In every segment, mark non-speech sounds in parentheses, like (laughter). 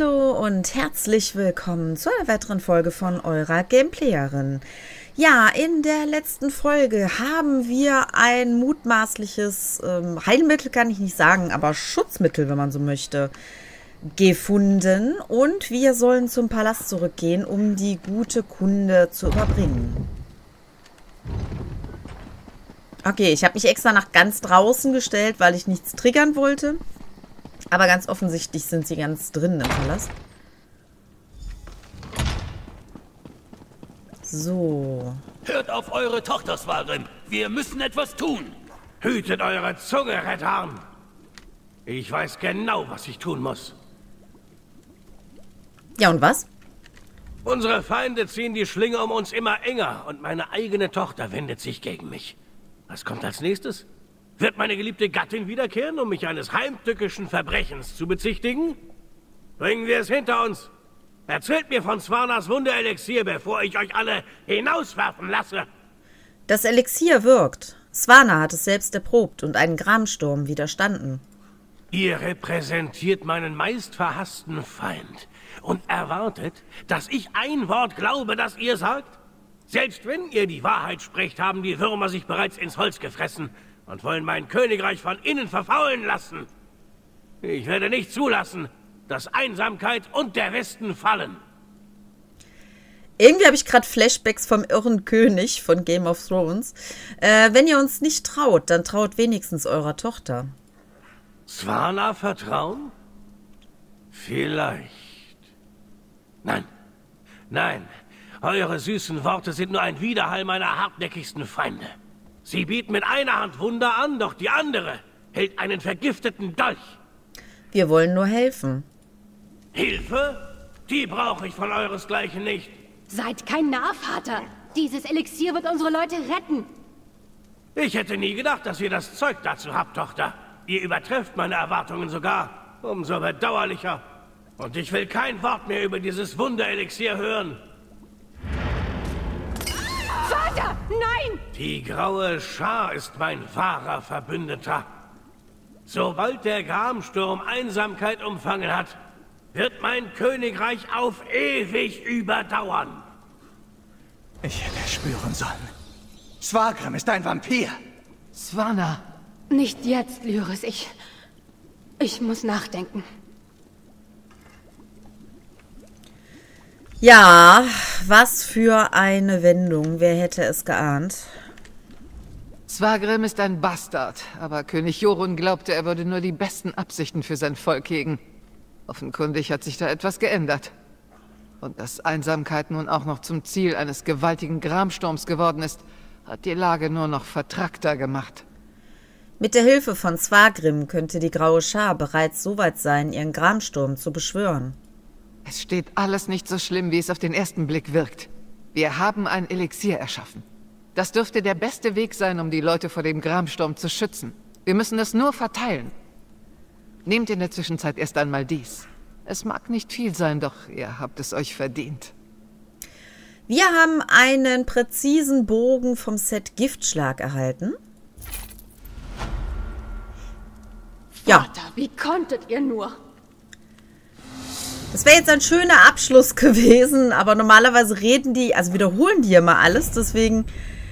Hallo und herzlich willkommen zu einer weiteren Folge von eurer Gameplayerin. Ja, in der letzten Folge haben wir ein mutmaßliches ähm, Heilmittel, kann ich nicht sagen, aber Schutzmittel, wenn man so möchte, gefunden. Und wir sollen zum Palast zurückgehen, um die gute Kunde zu überbringen. Okay, ich habe mich extra nach ganz draußen gestellt, weil ich nichts triggern wollte. Aber ganz offensichtlich sind sie ganz drin im Palast. So. Hört auf eure Tochter, Svalgrim. Wir müssen etwas tun. Hütet eure Zunge, Redharn. Ich weiß genau, was ich tun muss. Ja, und was? Unsere Feinde ziehen die Schlinge um uns immer enger und meine eigene Tochter wendet sich gegen mich. Was kommt als nächstes? Wird meine geliebte Gattin wiederkehren, um mich eines heimtückischen Verbrechens zu bezichtigen? Bringen wir es hinter uns. Erzählt mir von Swanas Wunderelixier, bevor ich euch alle hinauswerfen lasse. Das Elixier wirkt. Swana hat es selbst erprobt und einen Gramsturm widerstanden. Ihr repräsentiert meinen meist verhassten Feind und erwartet, dass ich ein Wort glaube, das ihr sagt? Selbst wenn ihr die Wahrheit sprecht, haben die Würmer sich bereits ins Holz gefressen und wollen mein Königreich von innen verfaulen lassen. Ich werde nicht zulassen, dass Einsamkeit und der Westen fallen. Irgendwie habe ich gerade Flashbacks vom irren König von Game of Thrones. Äh, wenn ihr uns nicht traut, dann traut wenigstens eurer Tochter. Swana vertrauen? Vielleicht. Nein, nein, eure süßen Worte sind nur ein Widerhall meiner hartnäckigsten Feinde. Sie bieten mit einer Hand Wunder an, doch die andere hält einen vergifteten Dolch. Wir wollen nur helfen. Hilfe? Die brauche ich von euresgleichen nicht. Seid kein Narr, Vater. Dieses Elixier wird unsere Leute retten. Ich hätte nie gedacht, dass ihr das Zeug dazu habt, Tochter. Ihr übertrefft meine Erwartungen sogar. Umso bedauerlicher. Und ich will kein Wort mehr über dieses Wunderelixier hören. Vater, nein! Die graue Schar ist mein wahrer Verbündeter. Sobald der Gramsturm Einsamkeit umfangen hat, wird mein Königreich auf ewig überdauern. Ich hätte spüren sollen. Swagrim ist ein Vampir. Swana. Nicht jetzt, Lyris. Ich... Ich muss nachdenken. Ja, was für eine Wendung. Wer hätte es geahnt? Swagrim ist ein Bastard, aber König Jorun glaubte, er würde nur die besten Absichten für sein Volk hegen. Offenkundig hat sich da etwas geändert. Und dass Einsamkeit nun auch noch zum Ziel eines gewaltigen Gramsturms geworden ist, hat die Lage nur noch vertrackter gemacht. Mit der Hilfe von Swagrim könnte die Graue Schar bereits so weit sein, ihren Gramsturm zu beschwören. Es steht alles nicht so schlimm, wie es auf den ersten Blick wirkt. Wir haben ein Elixier erschaffen. Das dürfte der beste Weg sein, um die Leute vor dem Gramsturm zu schützen. Wir müssen es nur verteilen. Nehmt in der Zwischenzeit erst einmal dies. Es mag nicht viel sein, doch ihr habt es euch verdient. Wir haben einen präzisen Bogen vom Set Giftschlag erhalten. Ja. Vater, wie konntet ihr nur? Das wäre jetzt ein schöner Abschluss (laughs) gewesen, aber normalerweise reden die, also wiederholen die ja mal alles, deswegen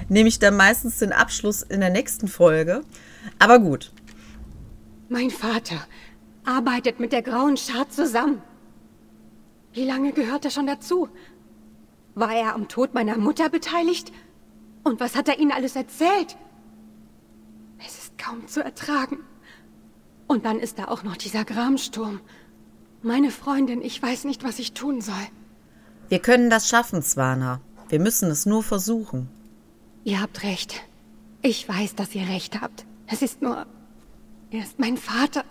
nehme ich dann meistens den Abschluss in der nächsten Folge. Aber gut. Mein Vater arbeitet mit der Grauen Schar zusammen. Wie lange gehört er schon dazu? War er am Tod meiner Mutter beteiligt? Und was hat er Ihnen alles erzählt? Es ist kaum zu ertragen. Und dann ist da auch noch dieser Gramsturm. Meine Freundin, ich weiß nicht, was ich tun soll. Wir können das schaffen, Swana. Wir müssen es nur versuchen. Ihr habt recht. Ich weiß, dass ihr recht habt. Es ist nur... Er ist mein Vater.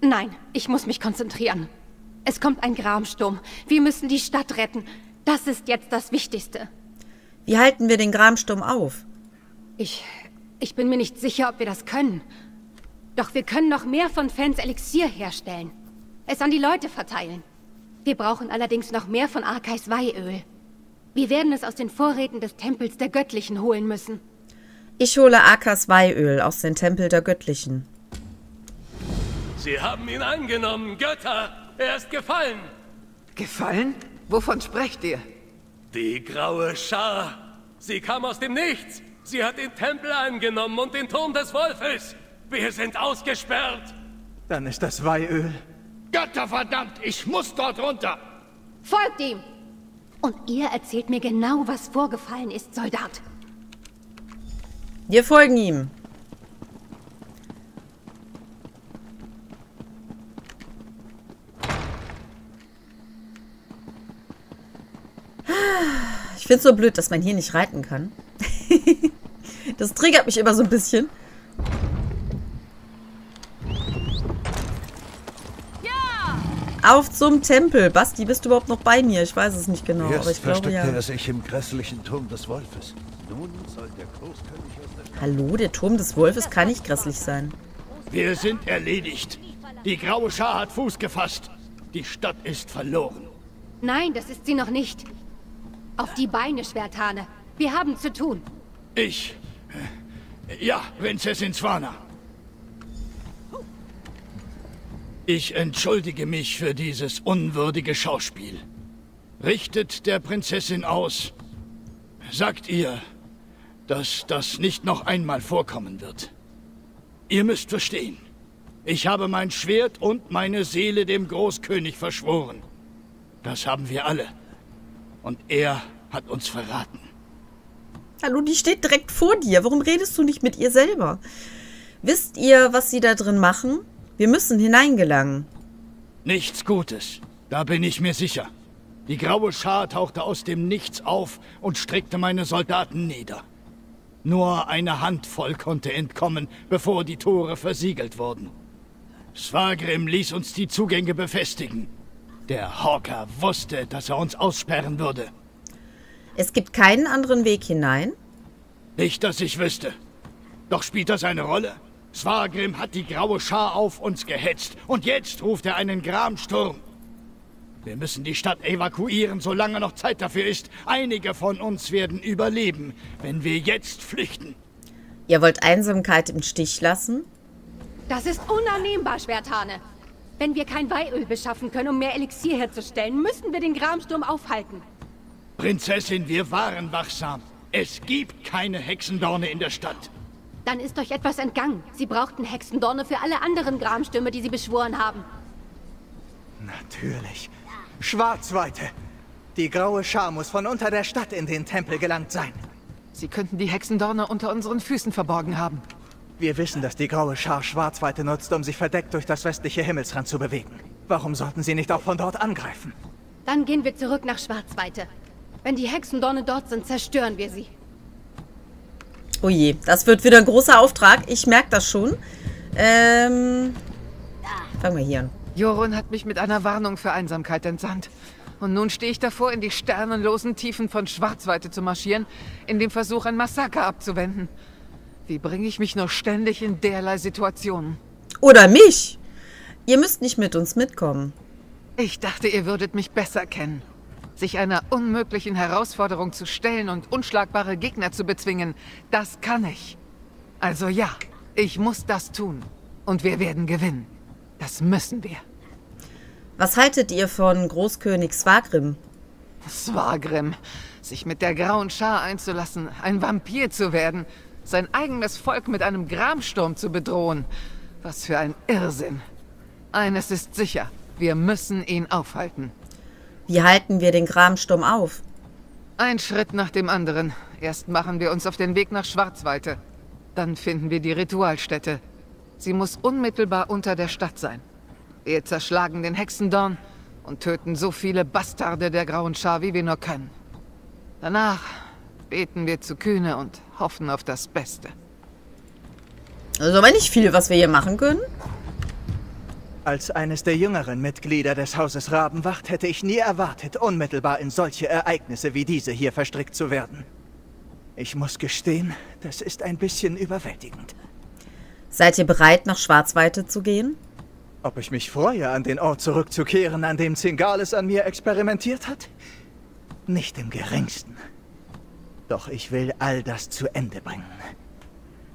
Nein, ich muss mich konzentrieren. Es kommt ein Gramsturm. Wir müssen die Stadt retten. Das ist jetzt das Wichtigste. Wie halten wir den Gramsturm auf? Ich... Ich bin mir nicht sicher, ob wir das können. Doch wir können noch mehr von Fans Elixier herstellen. Es an die Leute verteilen. Wir brauchen allerdings noch mehr von Arkais Weihöl. Wir werden es aus den Vorräten des Tempels der Göttlichen holen müssen. Ich hole Akas Weihöl aus dem Tempel der Göttlichen. Sie haben ihn angenommen, Götter! Er ist gefallen. Gefallen? Wovon sprecht ihr? Die graue Schar. Sie kam aus dem Nichts. Sie hat den Tempel eingenommen und den Turm des Wolfes. Wir sind ausgesperrt. Dann ist das Weihöl. Götterverdammt, ich muss dort runter. Folgt ihm! Und ihr erzählt mir genau, was vorgefallen ist, Soldat. Wir folgen ihm. Ich finde es so blöd, dass man hier nicht reiten kann. (laughs) das triggert mich immer so ein bisschen. Auf zum Tempel. Basti, bist du überhaupt noch bei mir? Ich weiß es nicht genau, aber Erst ich glaube ja. er sich im grässlichen Turm des Wolfes. Nun soll der Großkönig aus der Hallo, der Turm des Wolfes kann nicht grässlich sein. Wir sind erledigt. Die graue Schar hat Fuß gefasst. Die Stadt ist verloren. Nein, das ist sie noch nicht. Auf die Beine, Schwerthane. Wir haben zu tun. Ich. äh, Ja, Prinzessin Swana. Ich entschuldige mich für dieses unwürdige Schauspiel. Richtet der Prinzessin aus. Sagt ihr, dass das nicht noch einmal vorkommen wird. Ihr müsst verstehen. Ich habe mein Schwert und meine Seele dem Großkönig verschworen. Das haben wir alle. Und er hat uns verraten. Hallo, die steht direkt vor dir. Warum redest du nicht mit ihr selber? Wisst ihr, was sie da drin machen? Wir müssen hineingelangen. Nichts Gutes. Da bin ich mir sicher. Die graue Schar tauchte aus dem Nichts auf und streckte meine Soldaten nieder. Nur eine Handvoll konnte entkommen, bevor die Tore versiegelt wurden. Svagrim ließ uns die Zugänge befestigen. Der Hawker wusste, dass er uns aussperren würde. Es gibt keinen anderen Weg hinein. Nicht, dass ich wüsste. Doch spielt das eine Rolle? Svagrim hat die graue Schar auf uns gehetzt und jetzt ruft er einen Gramsturm. Wir müssen die Stadt evakuieren, solange noch Zeit dafür ist. Einige von uns werden überleben, wenn wir jetzt flüchten. Ihr wollt Einsamkeit im Stich lassen? Das ist unannehmbar, Schwerthane. Wenn wir kein Weihöl beschaffen können, um mehr Elixier herzustellen, müssen wir den Gramsturm aufhalten. Prinzessin, wir waren wachsam. Es gibt keine Hexendorne in der Stadt. Dann ist euch etwas entgangen. Sie brauchten Hexendorne für alle anderen Gramstürme, die sie beschworen haben. Natürlich. Schwarzweite. Die graue Schar muss von unter der Stadt in den Tempel gelangt sein. Sie könnten die Hexendorne unter unseren Füßen verborgen haben. Wir wissen, dass die graue Schar Schwarzweite nutzt, um sich verdeckt durch das westliche Himmelsrand zu bewegen. Warum sollten sie nicht auch von dort angreifen? Dann gehen wir zurück nach Schwarzweite. Wenn die Hexendorne dort sind, zerstören wir sie. Oh je, das wird wieder ein großer Auftrag. Ich merke das schon. Ähm, fangen wir hier an. Jorun hat mich mit einer Warnung für Einsamkeit entsandt. Und nun stehe ich davor, in die sternenlosen Tiefen von Schwarzweite zu marschieren, in dem Versuch, ein Massaker abzuwenden. Wie bringe ich mich nur ständig in derlei Situationen? Oder mich. Ihr müsst nicht mit uns mitkommen. Ich dachte, ihr würdet mich besser kennen. Sich einer unmöglichen Herausforderung zu stellen und unschlagbare Gegner zu bezwingen, das kann ich. Also ja, ich muss das tun. Und wir werden gewinnen. Das müssen wir. Was haltet ihr von Großkönig Swagrim? Swagrim, sich mit der grauen Schar einzulassen, ein Vampir zu werden, sein eigenes Volk mit einem Gramsturm zu bedrohen. Was für ein Irrsinn. Eines ist sicher, wir müssen ihn aufhalten. Wie halten wir den Gramsturm auf? Ein Schritt nach dem anderen. Erst machen wir uns auf den Weg nach Schwarzweite. Dann finden wir die Ritualstätte. Sie muss unmittelbar unter der Stadt sein. Wir zerschlagen den Hexendorn und töten so viele Bastarde der Grauen Schar, wie wir nur können. Danach beten wir zu Kühne und hoffen auf das Beste. Also aber nicht viel, was wir hier machen können. Als eines der jüngeren Mitglieder des Hauses Rabenwacht hätte ich nie erwartet, unmittelbar in solche Ereignisse wie diese hier verstrickt zu werden. Ich muss gestehen, das ist ein bisschen überwältigend. Seid ihr bereit, nach Schwarzweite zu gehen? Ob ich mich freue, an den Ort zurückzukehren, an dem Zingales an mir experimentiert hat? Nicht im geringsten. Doch ich will all das zu Ende bringen.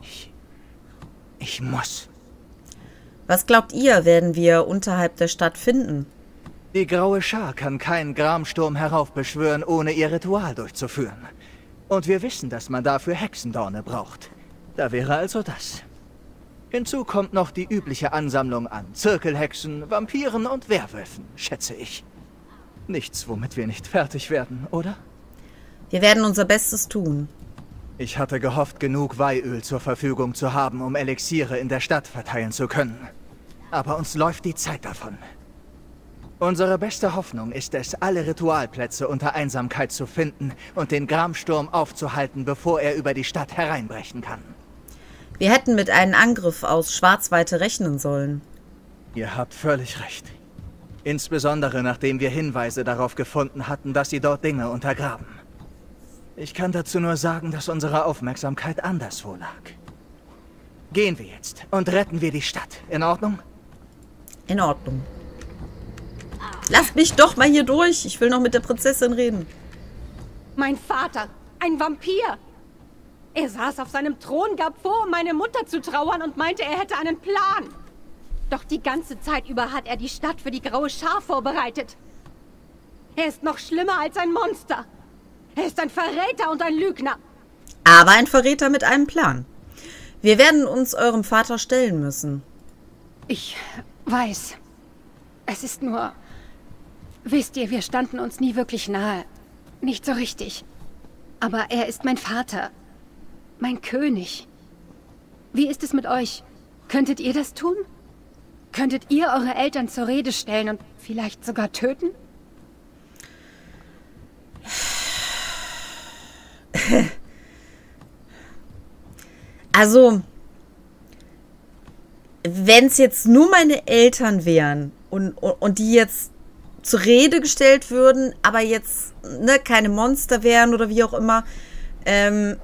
Ich... Ich muss. Was glaubt ihr, werden wir unterhalb der Stadt finden? Die graue Schar kann keinen Gramsturm heraufbeschwören, ohne ihr Ritual durchzuführen. Und wir wissen, dass man dafür Hexendorne braucht. Da wäre also das. Hinzu kommt noch die übliche Ansammlung an Zirkelhexen, Vampiren und Werwölfen, schätze ich. Nichts, womit wir nicht fertig werden, oder? Wir werden unser Bestes tun. Ich hatte gehofft, genug Weihöl zur Verfügung zu haben, um Elixiere in der Stadt verteilen zu können. Aber uns läuft die Zeit davon. Unsere beste Hoffnung ist es, alle Ritualplätze unter Einsamkeit zu finden und den Gramsturm aufzuhalten, bevor er über die Stadt hereinbrechen kann. Wir hätten mit einem Angriff aus Schwarzweite rechnen sollen. Ihr habt völlig recht. Insbesondere nachdem wir Hinweise darauf gefunden hatten, dass sie dort Dinge untergraben. Ich kann dazu nur sagen, dass unsere Aufmerksamkeit anderswo lag. Gehen wir jetzt und retten wir die Stadt. In Ordnung? In Ordnung. Lasst mich doch mal hier durch. Ich will noch mit der Prinzessin reden. Mein Vater, ein Vampir. Er saß auf seinem Thron, gab vor, um meine Mutter zu trauern und meinte, er hätte einen Plan. Doch die ganze Zeit über hat er die Stadt für die graue Schar vorbereitet. Er ist noch schlimmer als ein Monster. Er ist ein Verräter und ein Lügner. Aber ein Verräter mit einem Plan. Wir werden uns eurem Vater stellen müssen. Ich weiß. Es ist nur... Wisst ihr, wir standen uns nie wirklich nahe. Nicht so richtig. Aber er ist mein Vater. Mein König. Wie ist es mit euch? Könntet ihr das tun? Könntet ihr eure Eltern zur Rede stellen und vielleicht sogar töten? Also, wenn es jetzt nur meine Eltern wären und, und, und, die jetzt zur Rede gestellt würden, aber jetzt ne, keine Monster wären oder wie auch immer, ähm,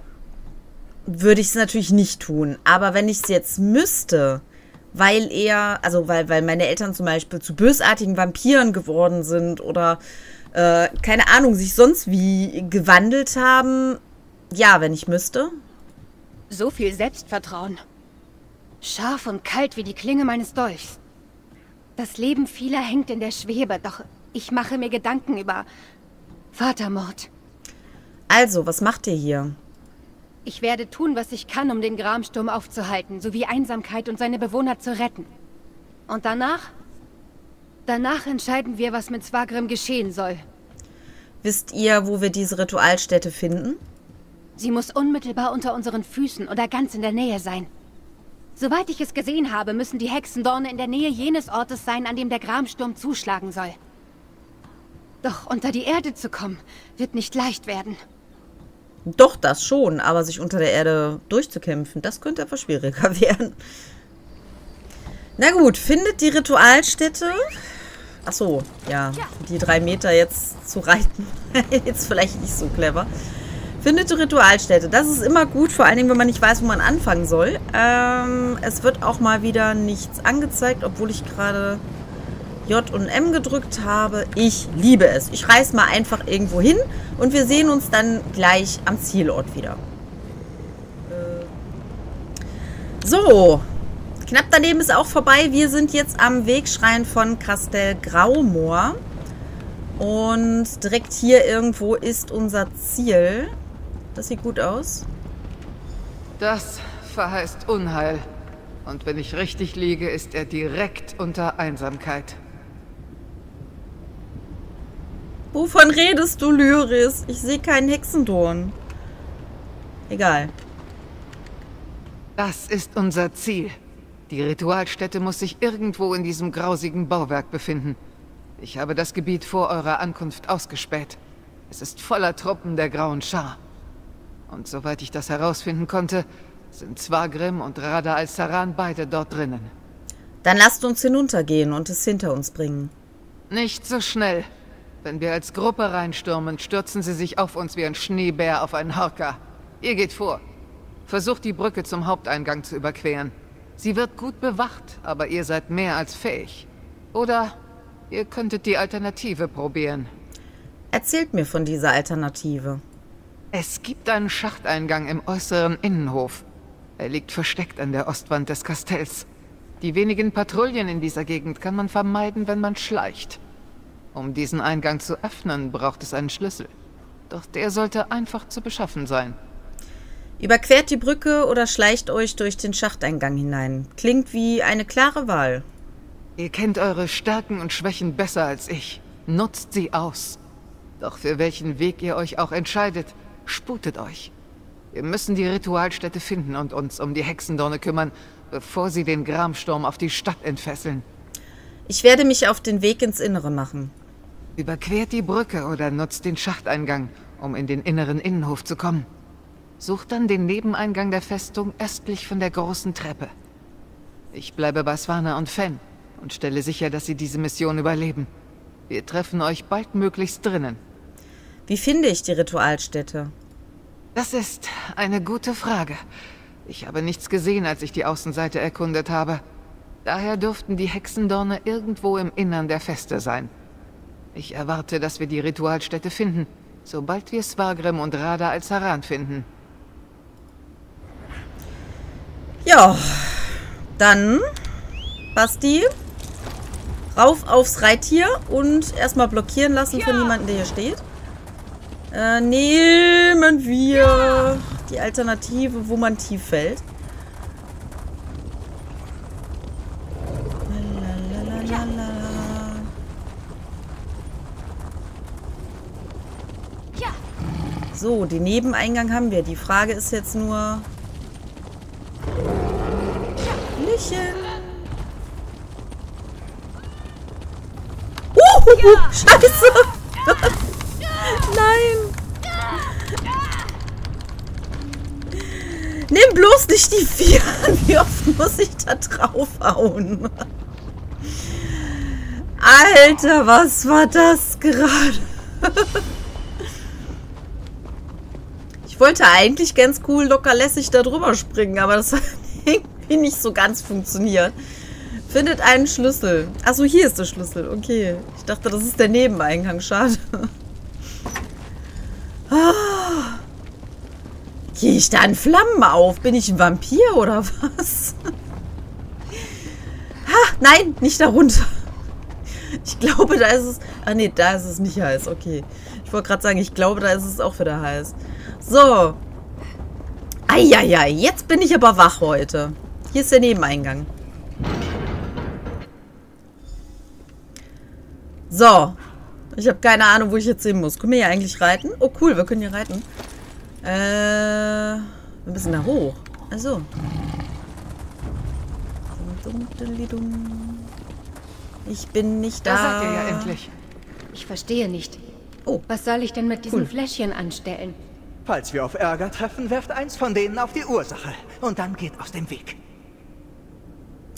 würde ich es natürlich nicht tun. Aber wenn ich es jetzt müsste, weil er, also weil, weil meine Eltern zum Beispiel zu bösartigen Vampiren geworden sind oder äh, keine Ahnung, sich sonst wie gewandelt haben, ja, wenn ich müsste. So viel Selbstvertrauen. Scharf und kalt wie die Klinge meines Dolchs. Das Leben vieler hängt in der Schwebe, doch ich mache mir Gedanken über Vatermord. Also, was macht ihr hier? Ich werde tun, was ich kann, um den Gramsturm aufzuhalten, sowie Einsamkeit und seine Bewohner zu retten. Und danach? Danach entscheiden wir, was mit Zwagrim geschehen soll. Wisst ihr, wo wir diese Ritualstätte finden? Sie muss unmittelbar unter unseren Füßen oder ganz in der Nähe sein. Soweit ich es gesehen habe, müssen die Hexendorne in der Nähe jenes Ortes sein, an dem der Gramsturm zuschlagen soll. Doch unter die Erde zu kommen, wird nicht leicht werden. Doch, das schon, aber sich unter der Erde durchzukämpfen, das könnte etwas schwieriger (laughs) werden. Na gut, findet die Ritualstätte. Ach so, ja, die drei Meter jetzt zu reiten, (laughs) jetzt vielleicht nicht so clever. Findet Ritualstätte. Das ist immer gut, vor allen Dingen, wenn man nicht weiß, wo man anfangen soll. Ähm, es wird auch mal wieder nichts angezeigt, obwohl ich gerade J und M gedrückt habe. Ich liebe es. Ich reise mal einfach irgendwo hin und wir sehen uns dann gleich am Zielort wieder. Äh. So, knapp daneben ist auch vorbei. Wir sind jetzt am Wegschrein von Castel Graumoor. Und direkt hier irgendwo ist unser Ziel. Das sieht gut aus. Das verheißt Unheil. Und wenn ich richtig liege, ist er direkt unter Einsamkeit. Wovon redest du, Lyris? Ich sehe keinen Hexendorn. Egal. Das ist unser Ziel. Die Ritualstätte muss sich irgendwo in diesem grausigen Bauwerk befinden. Ich habe das Gebiet vor eurer Ankunft ausgespäht. Es ist voller Truppen der Grauen Schar. Und soweit ich das herausfinden konnte, sind Zwagrim und Rada al-Saran beide dort drinnen. Dann lasst uns hinuntergehen und es hinter uns bringen. Nicht so schnell. Wenn wir als Gruppe reinstürmen, stürzen sie sich auf uns wie ein Schneebär auf einen Harker. Ihr geht vor. Versucht die Brücke zum Haupteingang zu überqueren. Sie wird gut bewacht, aber ihr seid mehr als fähig. Oder ihr könntet die Alternative probieren. Erzählt mir von dieser Alternative. Es gibt einen Schachteingang im äußeren Innenhof. Er liegt versteckt an der Ostwand des Kastells. Die wenigen Patrouillen in dieser Gegend kann man vermeiden, wenn man schleicht. Um diesen Eingang zu öffnen, braucht es einen Schlüssel. Doch der sollte einfach zu beschaffen sein. Überquert die Brücke oder schleicht euch durch den Schachteingang hinein. Klingt wie eine klare Wahl. Ihr kennt eure Stärken und Schwächen besser als ich. Nutzt sie aus. Doch für welchen Weg ihr euch auch entscheidet, sputet euch. Wir müssen die Ritualstätte finden und uns um die Hexendorne kümmern, bevor sie den Gramsturm auf die Stadt entfesseln. Ich werde mich auf den Weg ins Innere machen. Überquert die Brücke oder nutzt den Schachteingang, um in den inneren Innenhof zu kommen. Sucht dann den Nebeneingang der Festung östlich von der großen Treppe. Ich bleibe bei Swana und Fen und stelle sicher, dass sie diese Mission überleben. Wir treffen euch baldmöglichst drinnen. Wie finde ich die Ritualstätte? Das ist eine gute Frage. Ich habe nichts gesehen, als ich die Außenseite erkundet habe. Daher dürften die Hexendorne irgendwo im Innern der Feste sein. Ich erwarte, dass wir die Ritualstätte finden, sobald wir Svargrim und Rada als Haran finden. Ja, dann, Basti, rauf aufs Reittier und erstmal blockieren lassen ja. von jemandem, der hier steht. Äh, nehmen wir ja. die Alternative, wo man tief fällt. So, den Nebeneingang haben wir. Die Frage ist jetzt nur... Hallöchen. Uh, Scheiße. Nein. Nimm bloß nicht die vier. (laughs) Wie oft muss ich da draufhauen? Alter, was war das gerade? (laughs) wollte eigentlich ganz cool locker lässig da drüber springen, aber das hat (laughs) irgendwie nicht so ganz funktioniert. Findet einen Schlüssel. Achso, hier ist der Schlüssel. Okay. Ich dachte, das ist der Nebeneingang. Schade. Gehe ich da in Flammen auf? Bin ich ein Vampir oder (laughs) was? ha, nein, nicht darunter. Ich glaube, da ist es... Ah, nee, da ist es nicht heiß. Okay. Ich wollte gerade sagen, ich glaube, da ist es auch wieder heiß. So. Eieiei, jetzt bin ich aber wach heute. Hier ist der Nebeneingang. So. Ich habe keine Ahnung, wo ich jetzt hin muss. Können wir hier eigentlich reiten? Oh, cool, wir können hier reiten. Äh, wir müssen da hoch. Also. Ich bin nicht da. Da seid ihr ja endlich. Ich verstehe nicht. Oh. Was soll ich denn mit diesen cool. Fläschchen anstellen? Falls wir auf Ärger treffen, werft eins von denen auf die Ursache. Und dann geht aus dem Weg.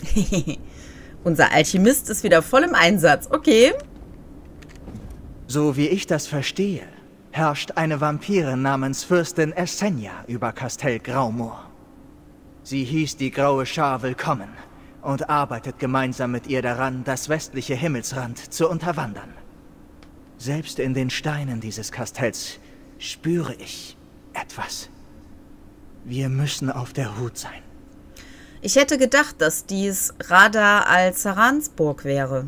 (laughs) Unser Alchemist ist wieder voll im Einsatz. Okay. So wie ich das verstehe, herrscht eine Vampirin namens Fürstin Essenja über Kastell Graumor. Sie hieß die Graue Schar willkommen und arbeitet gemeinsam mit ihr daran, das westliche Himmelsrand zu unterwandern. Selbst in den Steinen dieses Kastells spüre ich etwas. Wir müssen auf der Hut sein. Ich hätte gedacht, dass dies Radar al-Zaransburg wäre.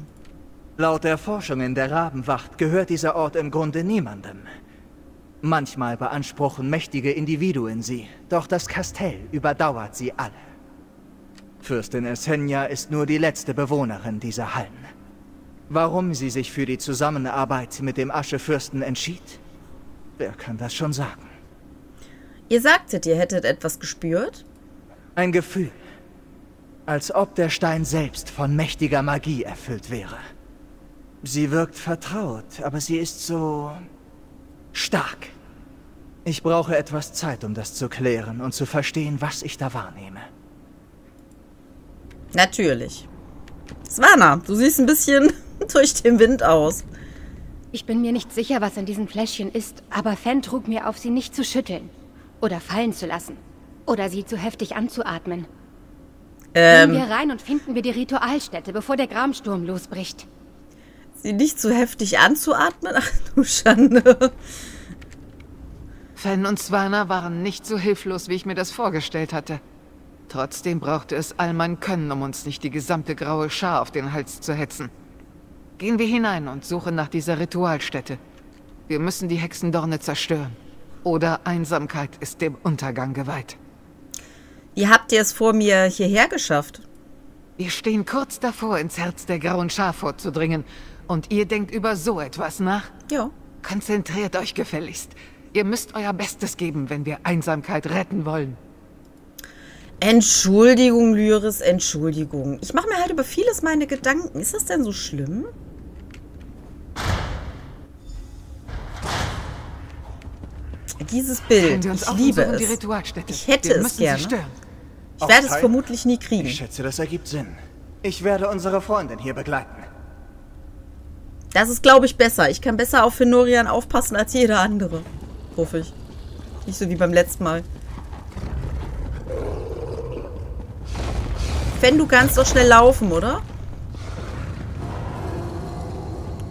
Laut der Forschungen der Rabenwacht gehört dieser Ort im Grunde niemandem. Manchmal beanspruchen mächtige Individuen sie, doch das Kastell überdauert sie alle. Fürstin Essenja ist nur die letzte Bewohnerin dieser Hallen. Warum sie sich für die Zusammenarbeit mit dem Aschefürsten entschied? Wer kann das schon sagen? Ihr sagtet, ihr hättet etwas gespürt? Ein Gefühl. Als ob der Stein selbst von mächtiger Magie erfüllt wäre. Sie wirkt vertraut, aber sie ist so... stark. Ich brauche etwas Zeit, um das zu klären und zu verstehen, was ich da wahrnehme. Natürlich. Svana, du siehst ein bisschen (laughs) durch den Wind aus. Ich bin mir nicht sicher, was in diesen Fläschchen ist, aber Fan trug mir auf, sie nicht zu schütteln. Oder fallen zu lassen. Oder sie zu heftig anzuatmen. Ähm, Gehen wir rein und finden wir die Ritualstätte, bevor der Gramsturm losbricht. Sie nicht zu heftig anzuatmen? Ach du Schande. Fan und Swana waren nicht so hilflos, wie ich mir das vorgestellt hatte. Trotzdem brauchte es all mein Können, um uns nicht die gesamte graue Schar auf den Hals zu hetzen. Gehen wir hinein und suchen nach dieser Ritualstätte. Wir müssen die Hexendorne zerstören. Oder Einsamkeit ist dem Untergang geweiht. Wie habt ihr es vor mir hierher geschafft? Wir stehen kurz davor, ins Herz der grauen Schar vorzudringen. Und ihr denkt über so etwas nach? Ja. Konzentriert euch gefälligst. Ihr müsst euer Bestes geben, wenn wir Einsamkeit retten wollen. Entschuldigung, Lyris, Entschuldigung. Ich mache mir halt über vieles meine Gedanken. Ist das denn so schlimm? Dieses Bild, wir uns ich liebe es. Ritualstätte. Ich hätte wir es gerne. Sie stören. Ich werde es vermutlich nie kriegen. Ich schätze, das ergibt Sinn. Ich werde unsere Freundin hier begleiten. Das ist, glaube ich, besser. Ich kann besser auf Fenorian aufpassen als jeder andere. Hoffe ich. Nicht so wie beim letzten Mal. Fen, du kannst doch schnell laufen, oder?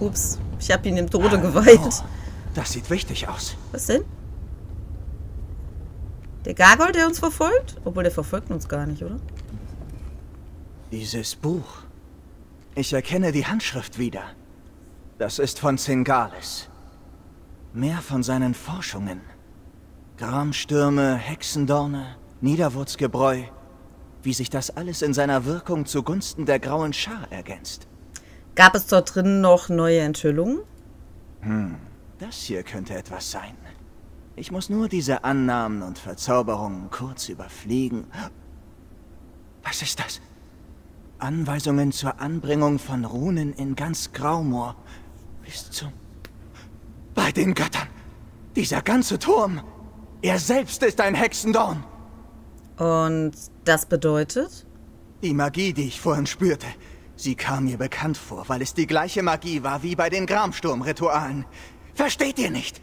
Ups, ich habe ihn im Tode geweiht. Oh, das sieht wichtig aus. Was denn? Der Gargold, der uns verfolgt? Obwohl, der verfolgt uns gar nicht, oder? Dieses Buch. Ich erkenne die Handschrift wieder. Das ist von Zingales. Mehr von seinen Forschungen. Gramstürme, Hexendorne, Niederwurzgebräu. Wie sich das alles in seiner Wirkung zugunsten der grauen Schar ergänzt. Gab es dort drin noch neue Enthüllungen? Das hier könnte etwas sein. Ich muss nur diese Annahmen und Verzauberungen kurz überfliegen. Was ist das? Anweisungen zur Anbringung von Runen in ganz Graumoor. Bis zum... Bei den Göttern! Dieser ganze Turm! Er selbst ist ein Hexendorn! Und das bedeutet? Die Magie, die ich vorhin spürte, sie kam mir bekannt vor, weil es die gleiche Magie war wie bei den Gramsturm-Ritualen. Versteht ihr nicht?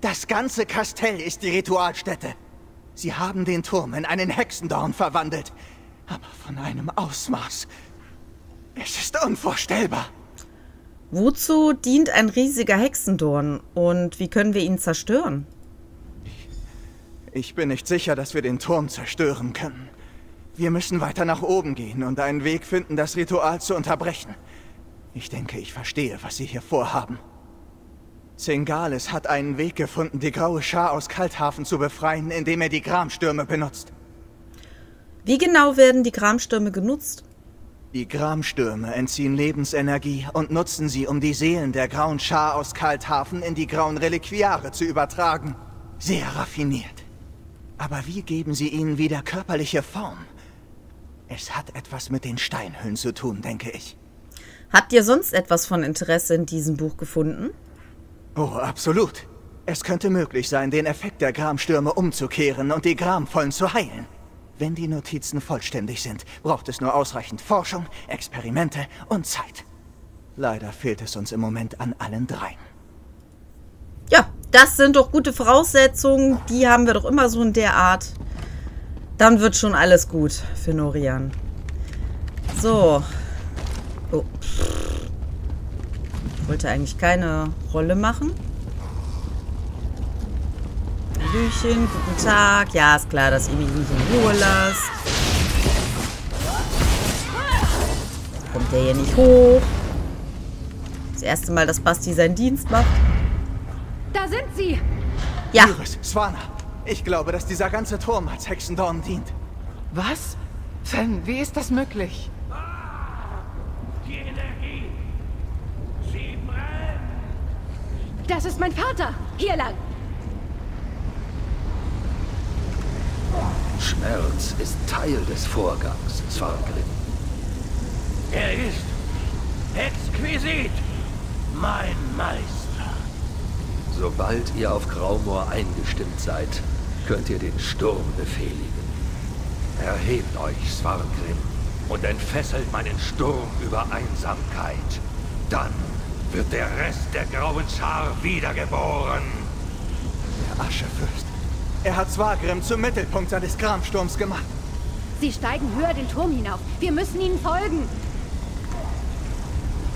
Das ganze Kastell ist die Ritualstätte. Sie haben den Turm in einen Hexendorn verwandelt. Aber von einem Ausmaß. Es ist unvorstellbar. Wozu dient ein riesiger Hexendorn und wie können wir ihn zerstören? Ich bin nicht sicher, dass wir den Turm zerstören können. Wir müssen weiter nach oben gehen und einen Weg finden, das Ritual zu unterbrechen. Ich denke, ich verstehe, was Sie hier vorhaben. Zingales hat einen Weg gefunden, die graue Schar aus Kalthafen zu befreien, indem er die Gramstürme benutzt. Wie genau werden die Gramstürme genutzt? Die Gramstürme entziehen Lebensenergie und nutzen sie, um die Seelen der grauen Schar aus Kalthafen in die grauen Reliquiare zu übertragen. Sehr raffiniert. Aber wie geben sie ihnen wieder körperliche Form? Es hat etwas mit den Steinhüllen zu tun, denke ich. Habt ihr sonst etwas von Interesse in diesem Buch gefunden? Oh, absolut. Es könnte möglich sein, den Effekt der Gramstürme umzukehren und die Gramvollen zu heilen. Wenn die Notizen vollständig sind, braucht es nur ausreichend Forschung, Experimente und Zeit. Leider fehlt es uns im Moment an allen dreien. Ja, das sind doch gute Voraussetzungen. Die haben wir doch immer so in der Art. Dann wird schon alles gut für Norian. So. Oh. Ich wollte eigentlich keine Rolle machen. Hallöchen, guten Tag. Ja, ist klar, dass ihr mich nicht in Ruhe lasst. Kommt der hier nicht hoch. Das erste Mal, dass Basti seinen Dienst macht. Da sind sie! Ja, Iris, Swana, ich glaube, dass dieser ganze Turm als Hexendorn dient. Was? Fen, wie ist das möglich? Die Energie. Sie brennt. Das ist mein Vater! Hier lang! Schmerz ist Teil des Vorgangs, Zwargrim. Er ist exquisit. Mein Meister. Sobald ihr auf Graumoor eingestimmt seid, könnt ihr den Sturm befehligen. Erhebt euch, Svargrim, und entfesselt meinen Sturm über Einsamkeit. Dann wird der Rest der grauen Schar wiedergeboren. Der Aschefürst. Er hat Swagrim zum Mittelpunkt seines Gramsturms gemacht. Sie steigen höher den Turm hinauf. Wir müssen ihnen folgen.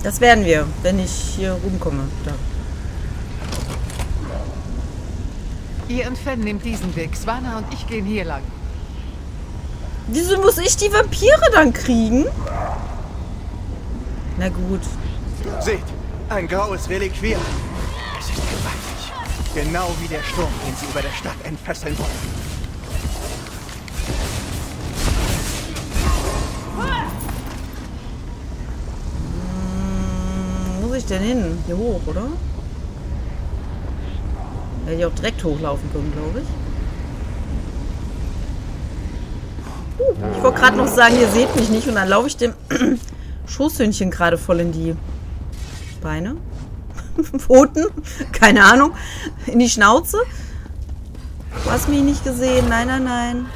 das werden wir, wenn ich hier rumkomme. Da. Ihr und Fen nehmt diesen Weg. Swana und ich gehen hier lang. Wieso muss ich die Vampire dann kriegen? Na gut. Seht, ein graues Reliquier. Genau wie der Sturm, den sie über der Stadt entfesseln wollen. Wo muss ich denn hin? Hier hoch, oder? Hätte ich auch direkt hochlaufen können, glaube ich. Uh, ich wollte gerade noch sagen, ihr seht mich nicht. Und dann laufe ich dem (clears throat) Schoßhündchen gerade voll in die Beine. Pfoten. Keine Ahnung. In die Schnauze. Du hast mich nicht gesehen. Nein, nein, nein.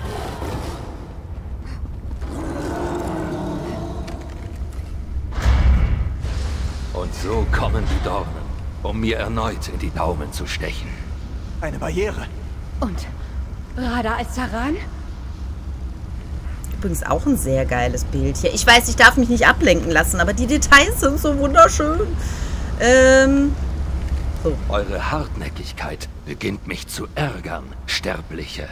Und so kommen die Dornen, um mir erneut in die Daumen zu stechen. Eine Barriere. Und Rada als Taran? Übrigens auch ein sehr geiles Bild hier. Ich weiß, ich darf mich nicht ablenken lassen, aber die Details sind so wunderschön. Ähm, Eure Hartnäckigkeit beginnt mich zu ärgern, Sterbliche.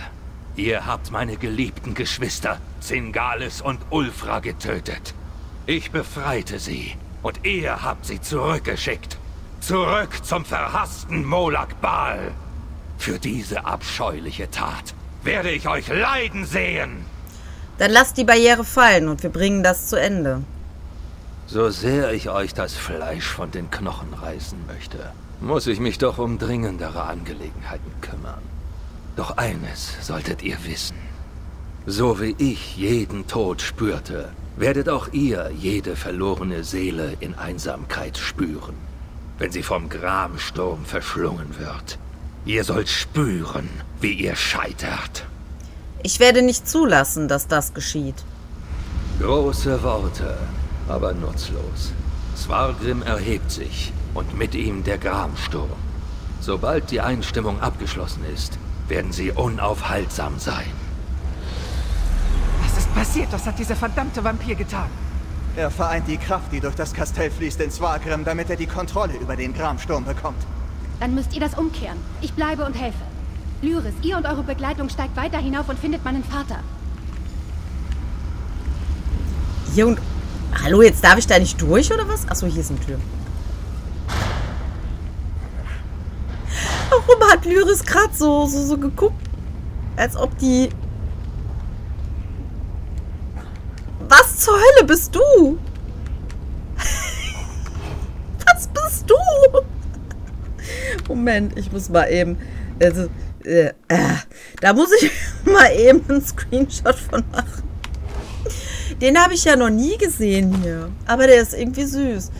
Ihr habt meine geliebten Geschwister Zingales und Ulfra getötet. Ich befreite sie und ihr habt sie zurückgeschickt. Zurück zum verhassten Molak Baal. Für diese abscheuliche Tat werde ich euch leiden sehen. dann lasst die Barriere fallen und wir bringen das zu Ende. So sehr ich euch das Fleisch von den Knochen reißen möchte, muss ich mich doch um dringendere Angelegenheiten kümmern. Doch eines solltet ihr wissen. So wie ich jeden Tod spürte, werdet auch ihr jede verlorene Seele in Einsamkeit spüren, wenn sie vom Gramsturm verschlungen wird. Ihr sollt spüren, wie ihr scheitert. Ich werde nicht zulassen, dass das geschieht. Große Worte, aber nutzlos. Svargrim erhebt sich und mit ihm der Gramsturm. Sobald die Einstimmung abgeschlossen ist, werden sie unaufhaltsam sein. Was ist passiert? Was hat dieser verdammte Vampir getan? Er vereint die Kraft, die durch das Kastell fließt, in Swagrim, damit er die Kontrolle über den Gramsturm bekommt. Dann müsst ihr das umkehren. Ich bleibe und helfe. Lyris, ihr und eure Begleitung steigt weiter hinauf und findet meinen Vater. Hier und... Hallo, jetzt darf ich da nicht durch, oder was? Achso, hier ist eine Tür. Warum hat Lyris gerade so, so, so geguckt? Als ob die... Was zur Hölle bist du? (laughs) Was bist du? Moment, ich muss mal eben... Also, äh, äh, da muss ich (laughs) mal eben einen Screenshot von machen. Den habe ich ja noch nie gesehen hier. Aber der ist irgendwie süß.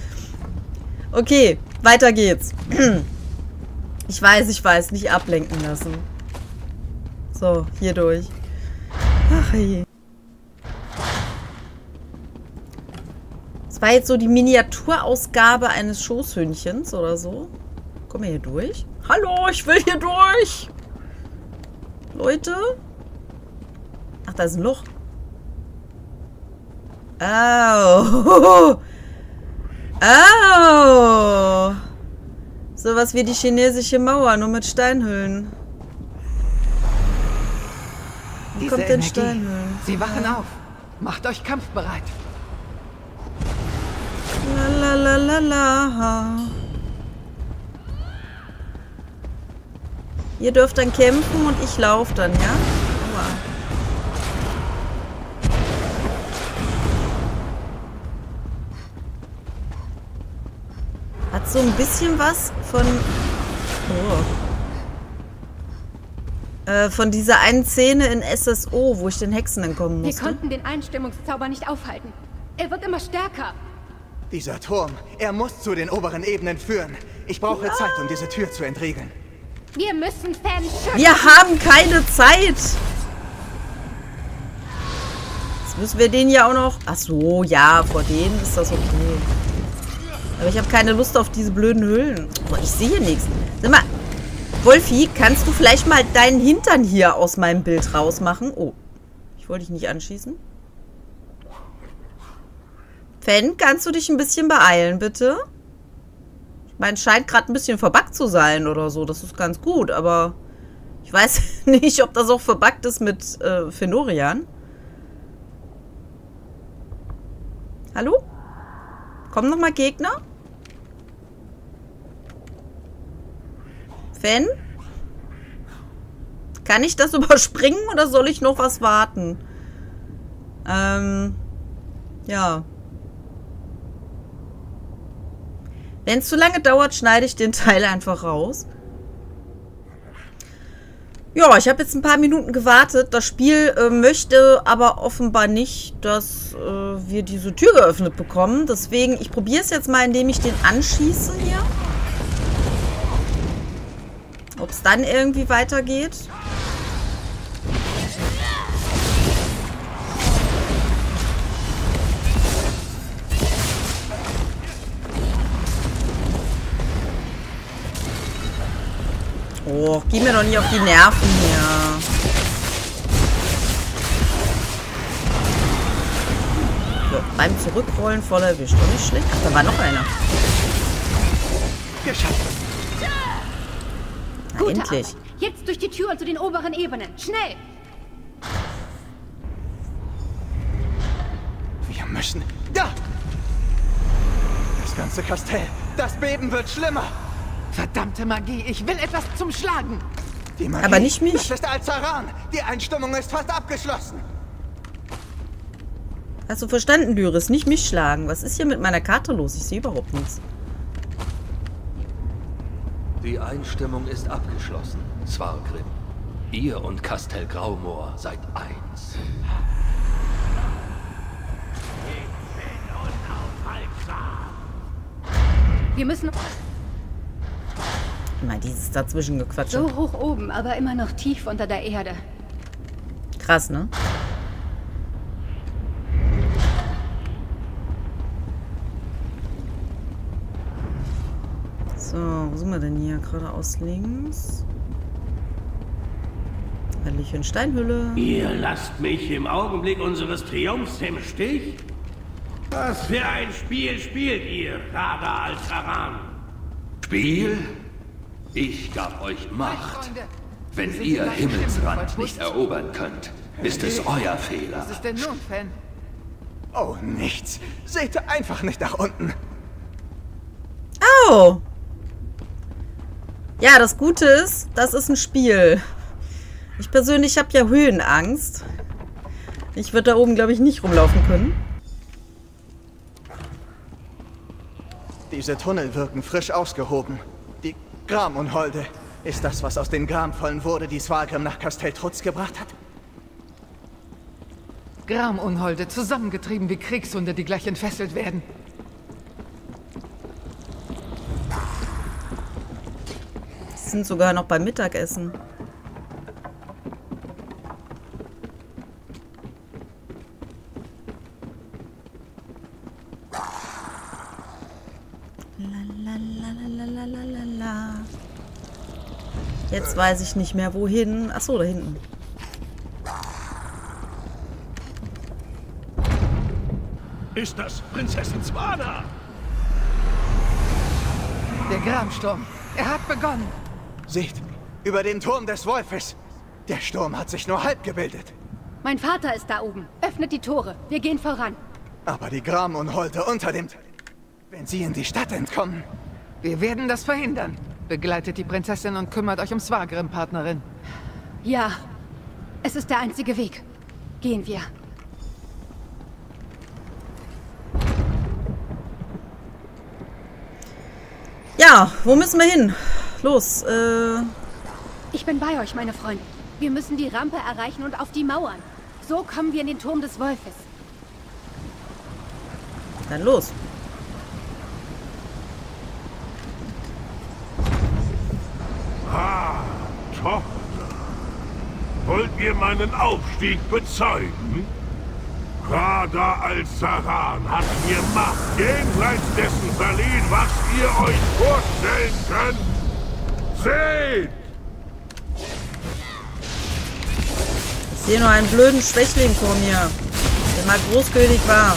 Okay, weiter geht's. (clears throat) Ich weiß, ich weiß, nicht ablenken lassen. So, hier durch. Ach je. Das war jetzt so die Miniaturausgabe eines Schoßhündchens oder so. Komm hier durch. Hallo, ich will hier durch. Leute. Ach, da ist ein Loch. Au. (laughs) Au. Sowas wie die chinesische Mauer, nur mit Steinhüllen. Wo Diese kommt denn Energie. Steinhüllen? Sie wachen auf. Macht euch kampfbereit. La la la la la. Ihr dürft dann kämpfen und ich laufe dann, ja? So ein bisschen was von... Oh. Äh, von dieser einen Szene in SSO, wo ich den Hexen entkommen Wir musste. konnten den Einstimmungszauber nicht aufhalten. Er wird immer stärker. Dieser Turm, er muss zu den oberen Ebenen führen. Ich brauche Zeit, um diese Tür zu entriegeln. Wir müssen Fan schützen. Wir haben keine Zeit. Jetzt müssen wir den ja auch noch... Ach so, ja, vor denen ist das okay. Aber ich habe keine Lust auf diese blöden Hüllen. Aber ich sehe nichts. Sag mal, Wolfi, kannst du vielleicht mal deinen Hintern hier aus meinem Bild rausmachen? Oh, ich wollte dich nicht anschießen. Fan, kannst du dich ein bisschen beeilen, bitte? Ich meine, scheint gerade ein bisschen verbuggt zu sein oder so. Das ist ganz gut, aber ich weiß (laughs) nicht, ob das auch verbuggt ist mit äh, Fenorian. Hallo? Kommen nochmal Gegner? Wenn? Kann ich das (laughs) überspringen oder soll ich noch was warten? Ähm, ja. Wenn es zu lange dauert, schneide ich den Teil einfach raus. Ja, ich habe jetzt ein paar Minuten gewartet. Das Spiel äh, möchte aber offenbar nicht, dass äh, wir diese Tür geöffnet bekommen. Deswegen, ich probiere es jetzt mal, indem ich den anschieße hier. Ob es dann irgendwie weitergeht. Oh, geh mir doch nicht auf die Nerven hier. So, beim Zurückrollen voll erwischt. Doch nicht schlecht. Ach, da war noch einer. Geschafft. Na, Gute endlich. Arbeit. Jetzt durch die Tür und zu den oberen Ebenen. Schnell! Wir müssen... Da! Das ganze Kastell. Das Beben wird schlimmer. Verdammte Magie, ich will etwas zum Schlagen. Die Magie, Aber nicht mich. Das ist Alzaran. Die Einstimmung ist fast abgeschlossen. Hast du verstanden, Lyris? Nicht mich schlagen. Was ist hier mit meiner Karte los? Ich sehe überhaupt nichts. Die Einstimmung ist abgeschlossen, Svargrim. Ihr und Kastel Graumoor seid eins. Wir müssen Mal dieses dazwischen gequatsche. so hoch oben, aber immer noch tief unter der Erde. Krass, ne? So, wo sind wir denn hier? Geradeaus links. Herrliche Steinhülle. Ihr lasst mich im Augenblick unseres Triumphs im Stich? Was für ein Spiel spielt ihr, Rada Al-Taran? Spiel? Ich gab euch Macht. Wenn ihr Himmelsrand nicht erobern könnt, ist es euer Fehler. Was ist denn nun, Fan? Oh, nichts. Seht einfach nicht nach unten. Oh! Ja, das Gute ist, das ist ein Spiel. Ich persönlich habe ja Höhenangst. Ich würde da oben, glaube ich, nicht rumlaufen können. Diese Tunnel wirken frisch ausgehoben. Die Gramunholde. Ist das, was aus den Gramvollen wurde, die Svargrim nach Kasteltrutz gebracht hat? Gramunholde, zusammengetrieben wie Kriegshunde, die gleich entfesselt werden. Die sind sogar noch beim Mittagessen. Jetzt weiß ich nicht mehr wohin. Ach so, da hinten. Ist das Prinzessin Svana? Der Gramsturm. Er hat begonnen. Seht, über den Turm des Wolfes. Der Sturm hat sich nur halb gebildet. Mein Vater ist da oben. Öffnet die Tore. Wir gehen voran. Aber die Gramunholde unter dem... Wenn sie in die Stadt entkommen... Wir werden das verhindern. Begleitet die Prinzessin und kümmert euch um Svargrim, Partnerin. Ja, es ist der einzige Weg. Gehen wir. Ja, wo müssen wir hin? Los, äh... Ich bin bei euch, meine Freunde. Wir müssen die Rampe erreichen und auf die Mauern. So kommen wir in den Turm des Wolfes. Dann los. Ah, Tochter. Wollt ihr meinen Aufstieg bezeugen? Rada al-Saran hat mir Macht jenseits dessen verliehen, was ihr euch vorstellen könnt. Seht! Ich sehe nur einen blöden Schwächling vor mir, der mal Großkönig war.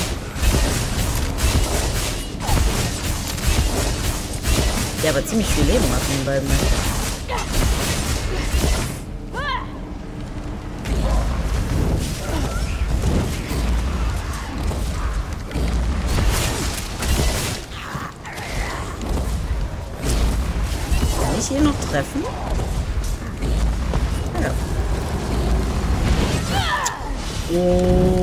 Der aber ziemlich viel Leben hat, den treffen? Ja. Und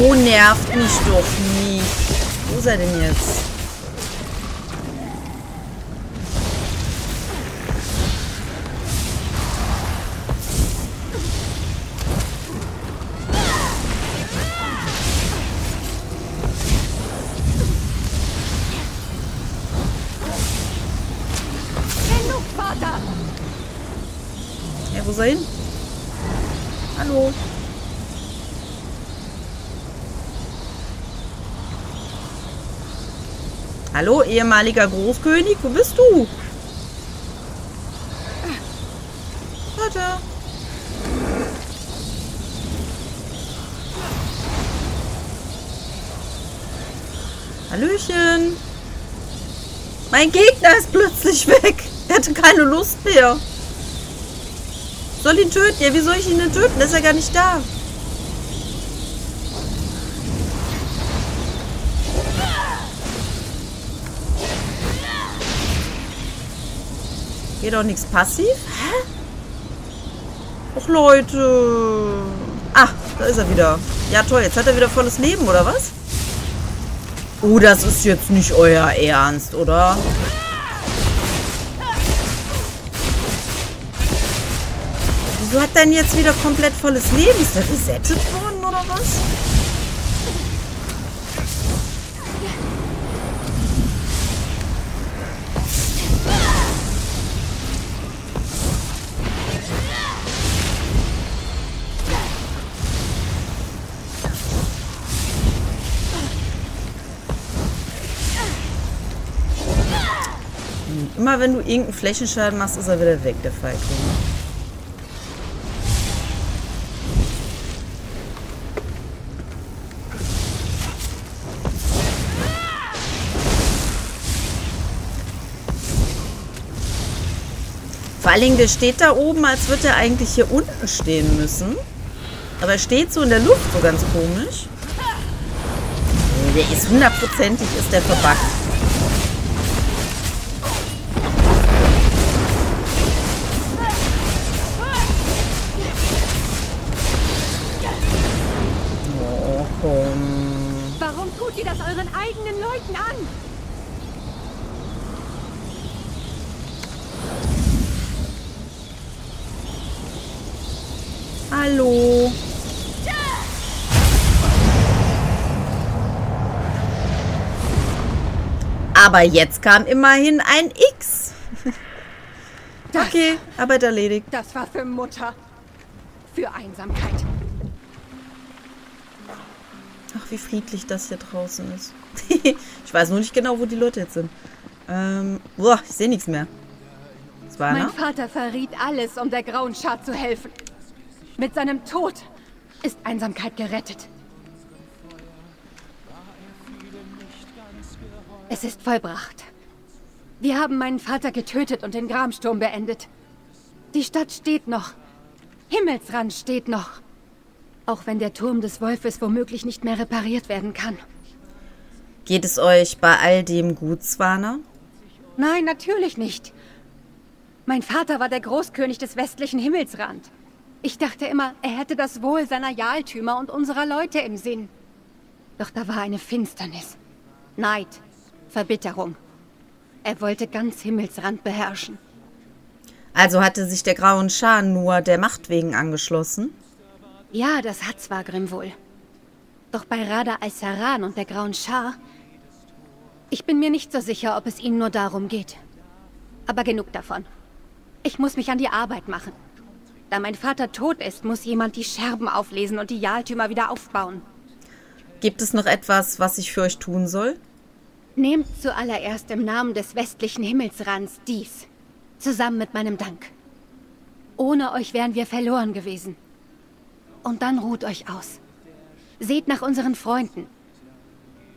Oh. Nervt mich doch nicht. Wo ist er denn jetzt? Ehemaliger Großkönig, wo bist du? Warte. Hallöchen. Mein Gegner ist plötzlich (laughs) weg. Er hatte keine Lust mehr. Soll ihn töten? Ja, wie soll ich ihn denn töten? Der ist ja gar nicht da. Doch nichts passiv? Hä? Och, Leute. Ah, da ist er wieder. Ja, toll. Jetzt hat er wieder volles Leben, oder was? Oh, das ist jetzt nicht euer Ernst, oder? Wieso hat denn jetzt wieder komplett volles Leben? Ist der resettet worden, oder was? Immer wenn du irgendeinen Flächenschaden machst, ist er wieder weg, der Feigling. Vor allen Dingen, der steht da oben, als würde er eigentlich hier unten stehen müssen. Aber er steht so in der Luft, so ganz komisch. Der ist hundertprozentig, ist der verbuggt. Hallo. Aber jetzt kam immerhin ein X. Das, Okay, Arbeit erledigt. das war für Mutter. Für Einsamkeit. Ach, wie friedlich das hier draußen ist. (laughs) ich weiß nur nicht genau, wo die Leute jetzt sind. Ähm, boah, ich sehe nichts mehr. Das war Mein einer? Vater verriet alles, um der grauen Schar zu helfen. Mit seinem Tod ist Einsamkeit gerettet. Es ist vollbracht. Wir haben meinen Vater getötet und den Gramsturm beendet. Die Stadt steht noch. Himmelsrand steht noch. Auch wenn der Turm des Wolfes womöglich nicht mehr repariert werden kann. Geht es euch bei all dem gut, Swana? Nein, natürlich nicht. Mein Vater war der Großkönig des westlichen Himmelsrand. Ich dachte immer, er hätte das Wohl seiner Jaltümer und unserer Leute im Sinn. Doch da war eine Finsternis. Neid. Verbitterung. Er wollte ganz Himmelsrand beherrschen. Also hatte sich der grauen Schar nur der Macht wegen angeschlossen? Ja, das hat zwar Grimm wohl. Doch bei Rada al-Saran und der Grauen Schar... Ich bin mir nicht so sicher, ob es ihnen nur darum geht. Aber genug davon. Ich muss mich an die Arbeit machen. Da mein Vater tot ist, muss jemand die Scherben auflesen und die Jaltümer wieder aufbauen. Gibt es noch etwas, was ich für euch tun soll? Nehmt zuallererst im Namen des westlichen Himmelsrands dies, zusammen mit meinem Dank. Ohne euch wären wir verloren gewesen. Und dann ruht euch aus. Seht nach unseren Freunden.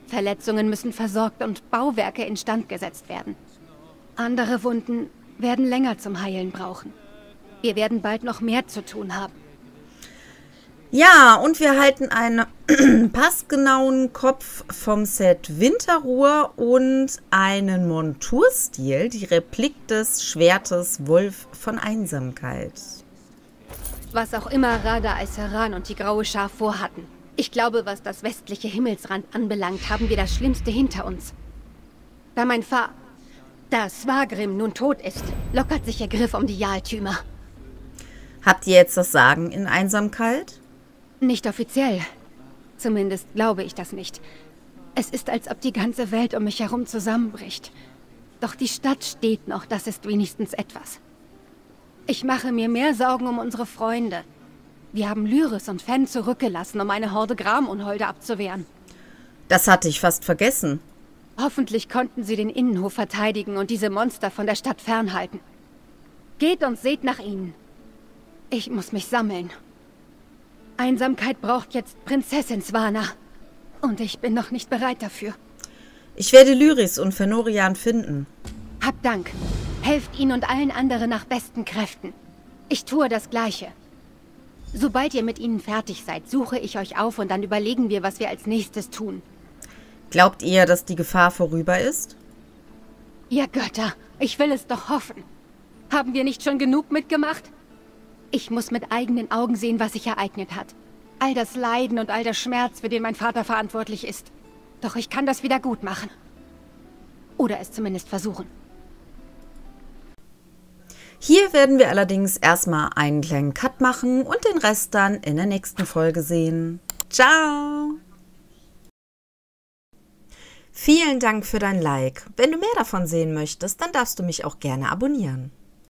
Verletzungen müssen versorgt und Bauwerke instand gesetzt werden. Andere Wunden werden länger zum Heilen brauchen. Wir werden bald noch mehr zu tun haben. Ja, und wir halten einen (clears throat) passgenauen Kopf vom Set Winterruhe und einen Monturstil, die Replik des Schwertes Wolf von Einsamkeit. Was auch immer Rada Al-Saran und die Graue Schar vorhatten. Ich glaube, was das westliche Himmelsrand anbelangt, haben wir das Schlimmste hinter uns. Da mein Fa... Da Swagrim nun tot ist, lockert sich ihr Griff um die Jaltümer. Habt ihr jetzt das Sagen in Einsamkeit? Nicht offiziell. Zumindest glaube ich das nicht. Es ist, als ob die ganze Welt um mich herum zusammenbricht. Doch die Stadt steht noch, das ist wenigstens etwas. Ich mache mir mehr Sorgen um unsere Freunde. Wir haben Lyris und Fen zurückgelassen, um eine Horde Gramunholde abzuwehren. Das hatte ich fast vergessen. Hoffentlich konnten sie den Innenhof verteidigen und diese Monster von der Stadt fernhalten. Geht und seht nach ihnen. Ich muss mich sammeln. Einsamkeit braucht jetzt Prinzessin Swana. Und ich bin noch nicht bereit dafür. Ich werde Lyris und Fenorian finden. Habt Dank. Helft ihnen und allen anderen nach besten Kräften. Ich tue das Gleiche. Sobald ihr mit ihnen fertig seid, suche ich euch auf und dann überlegen wir, was wir als nächstes tun. Glaubt ihr, dass die Gefahr vorüber ist? Ihr Götter, ich will es doch hoffen. Haben wir nicht schon genug mitgemacht? Ich muss mit eigenen Augen sehen, was sich ereignet hat. All das Leiden und all der Schmerz, für den mein Vater verantwortlich ist. Doch ich kann das wieder gut machen. Oder es zumindest versuchen. Hier werden wir allerdings erstmal einen kleinen Cut machen und den Rest dann in der nächsten Folge sehen. Ciao! Vielen Dank für dein Like. Wenn du mehr davon sehen möchtest, dann darfst du mich auch gerne abonnieren.